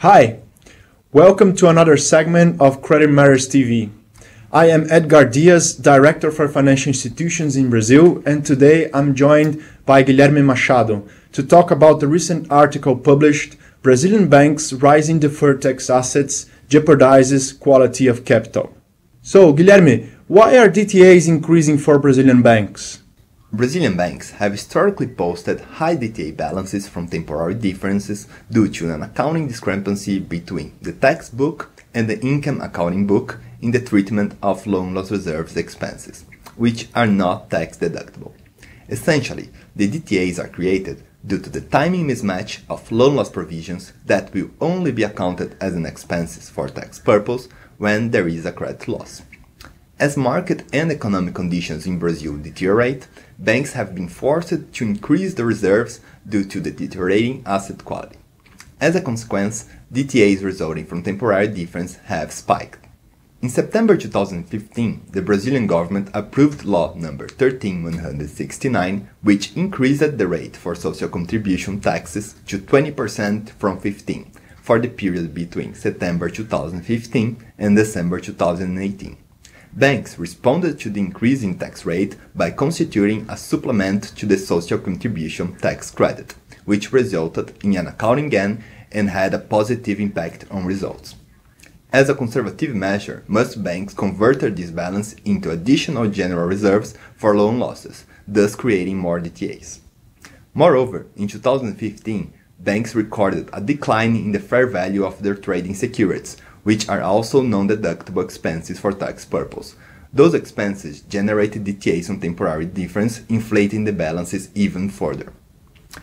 Hi, welcome to another segment of Credit Matters TV. I am Edgard Dias, Director for Financial Institutions in Brazil, and today I'm joined by Guilherme Machado to talk about the recent article published Brazilian Banks Rising Deferred Tax Assets Jeopardizes Quality of Capital. So, Guilherme, why are DTAs increasing for Brazilian banks? Brazilian banks have historically posted high DTA balances from temporary differences due to an accounting discrepancy between the tax book and the income accounting book in the treatment of loan loss reserves expenses, which are not tax deductible. Essentially, the DTAs are created due to the timing mismatch of loan loss provisions that will only be accounted as an expenses for tax purpose when there is a credit loss. As market and economic conditions in Brazil deteriorate, banks have been forced to increase the reserves due to the deteriorating asset quality. As a consequence, DTAs resulting from temporary difference have spiked. In September 2015, the Brazilian government approved Law number 13169, which increased the rate for social contribution taxes to 20% from 15 for the period between September 2015 and December 2018. Banks responded to the increase in tax rate by constituting a supplement to the social contribution tax credit, which resulted in an accounting gain and had a positive impact on results. As a conservative measure, most banks converted this balance into additional general reserves for loan losses, thus creating more DTAs. Moreover, in 2015, banks recorded a decline in the fair value of their trading securities, which are also non-deductible expenses for tax purposes. Those expenses generated DTAs on temporary difference, inflating the balances even further.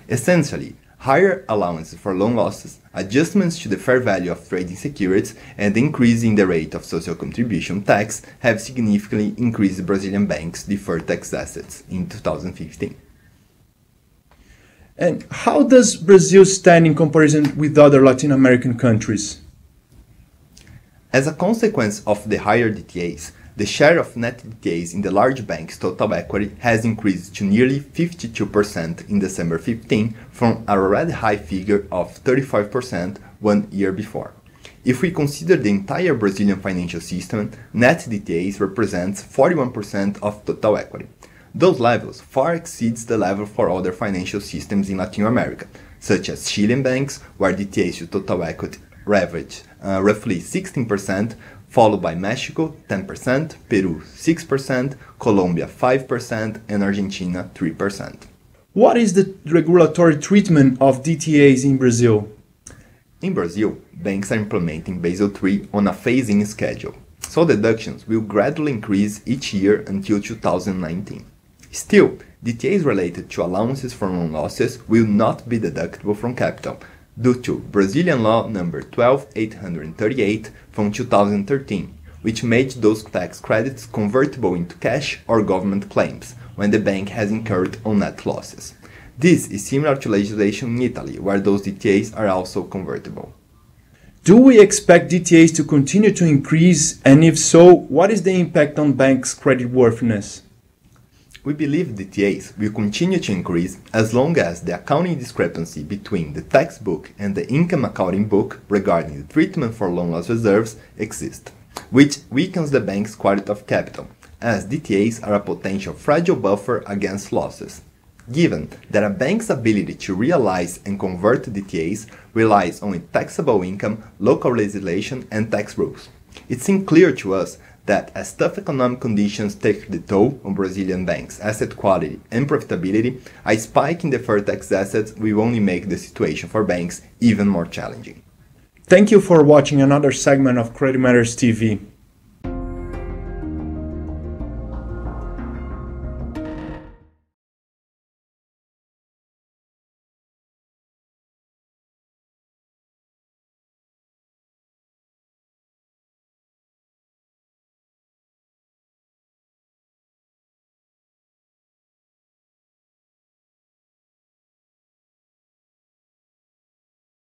Essentially, higher allowances for loan losses, adjustments to the fair value of trading securities, and the increase in the rate of social contribution tax have significantly increased Brazilian banks' deferred tax assets in 2015. And how does Brazil stand in comparison with other Latin American countries? As a consequence of the higher DTAs, the share of net DTAs in the large bank's total equity has increased to nearly 52% in December 15 from a already high figure of 35% one year before. If we consider the entire Brazilian financial system, net DTAs represents 41% of total equity. Those levels far exceeds the level for other financial systems in Latin America, such as Chilean banks, where DTAs to total equity average uh, roughly 16%, followed by Mexico 10%, Peru 6%, Colombia 5%, and Argentina 3%. What is the regulatory treatment of DTAs in Brazil? In Brazil, banks are implementing Basel III on a phasing schedule, so deductions will gradually increase each year until 2019. Still, DTAs related to allowances for loan losses will not be deductible from capital, due to Brazilian law number 12838 from 2013, which made those tax credits convertible into cash or government claims when the bank has incurred on net losses. This is similar to legislation in Italy, where those DTAs are also convertible. Do we expect DTAs to continue to increase, and if so, what is the impact on banks' creditworthiness? We believe DTAs will continue to increase as long as the accounting discrepancy between the tax book and the income accounting book regarding the treatment for loan loss reserves exists, which weakens the bank's quality of capital, as DTAs are a potential fragile buffer against losses. Given that a bank's ability to realize and convert DTAs relies on taxable income, local legislation, and tax rules. It seems clear to us that as tough economic conditions take the toll on Brazilian banks' asset quality and profitability, a spike in deferred tax assets will only make the situation for banks even more challenging. Thank you for watching another segment of Credit Matters TV.